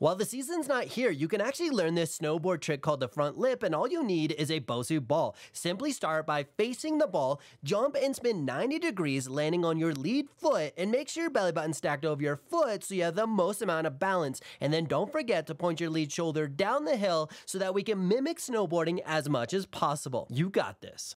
While the season's not here, you can actually learn this snowboard trick called the front lip, and all you need is a Bosu ball. Simply start by facing the ball, jump and spin 90 degrees, landing on your lead foot, and make sure your belly button stacked over your foot so you have the most amount of balance. And then don't forget to point your lead shoulder down the hill so that we can mimic snowboarding as much as possible. You got this.